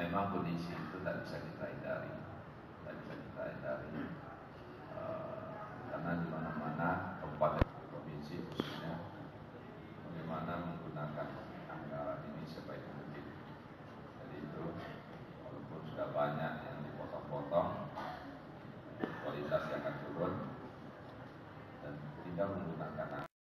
memang kondisi itu tak bisa kita hindari. Tak bisa kita hindari. Eh, karena di mana-mana tempat provinsi khususnya bagaimana menggunakan anggaran ini sebaik mungkin. Jadi itu walaupun sudah banyak yang dipotong-potong kualitasnya akan turun dan tidak menggunakan